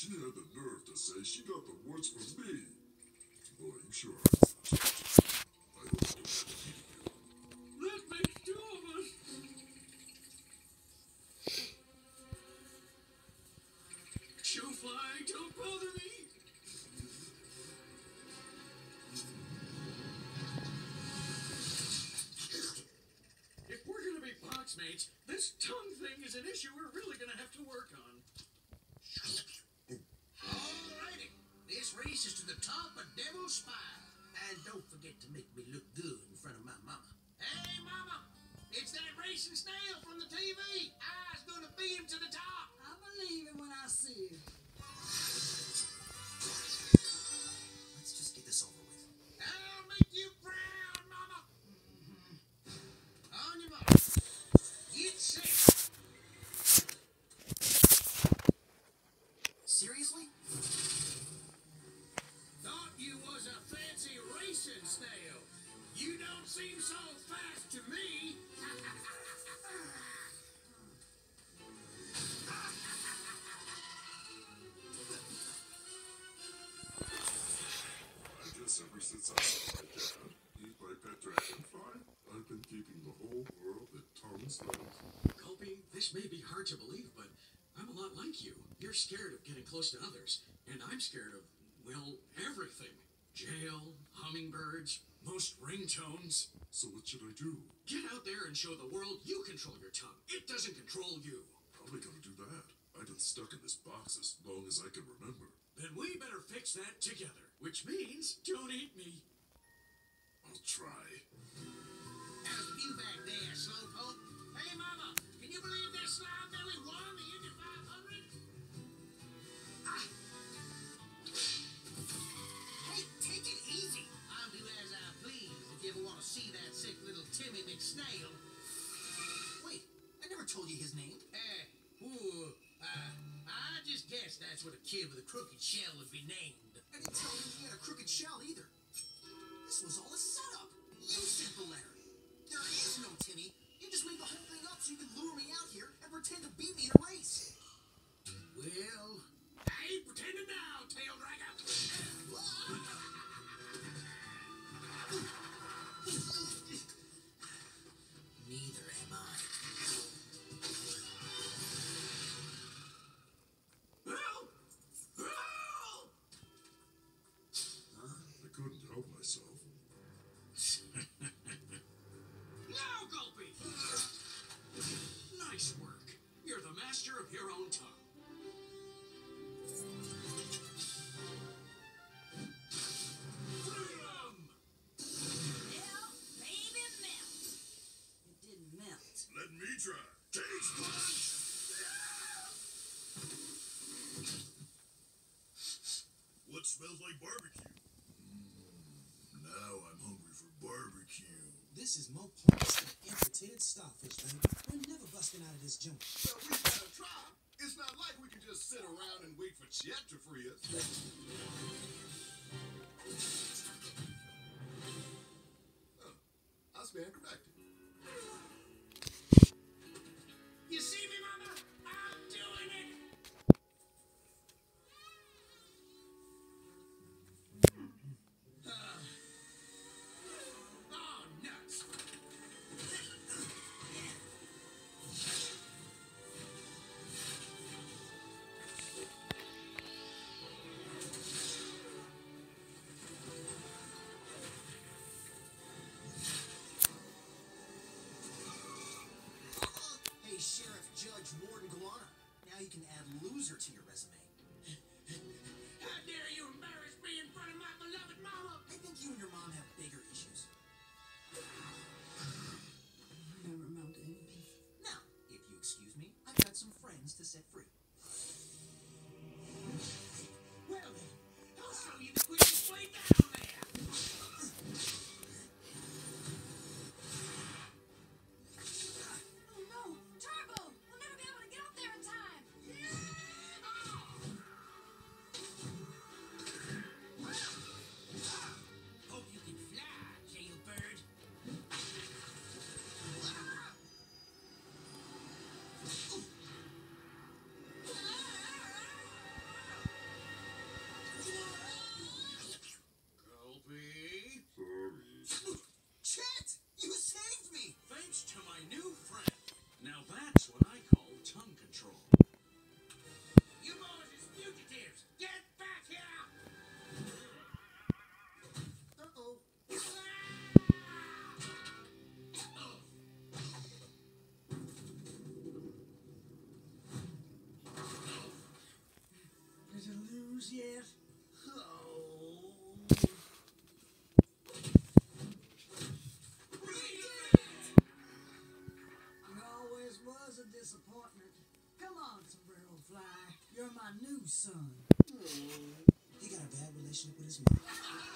She had the nerve to say she got the words from me. Boy, you sure. I don't you. That makes two of us. Showfly, don't bother me. If we're gonna be box mates, this tongue thing is an issue we're really gonna have to work on. To the top of Devil's Spire. And don't forget to make me look good in front of my mama. Hey, mama! It's that racing snail from the TV. I was gonna beat him to the top. Hard to believe, but I'm a lot like you. You're scared of getting close to others, and I'm scared of, well, everything. Jail, hummingbirds, most ringtones. So what should I do? Get out there and show the world you control your tongue. It doesn't control you. Probably gonna do that. I've been stuck in this box as long as I can remember. Then we better fix that together, which means don't eat me. His name. Eh, ooh, uh, I just guess that's what a kid with a crooked shell would be named. I didn't tell you he had a crooked shell either. This was all a setup. You sent the letter. Me. Taste punch! What smells like barbecue? Mm, now I'm hungry for barbecue. This is Mo Parks, amputated starfish, baby. We're never busting out of this joint. But we gotta try. It's not like we can just sit around and wait for Chet to free us. Huh. I stand corrected. News yet? Oh. You always was a disappointment. Come on, Sombrero Fly. You're my new son. He got a bad relationship with his mom.